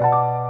Bye.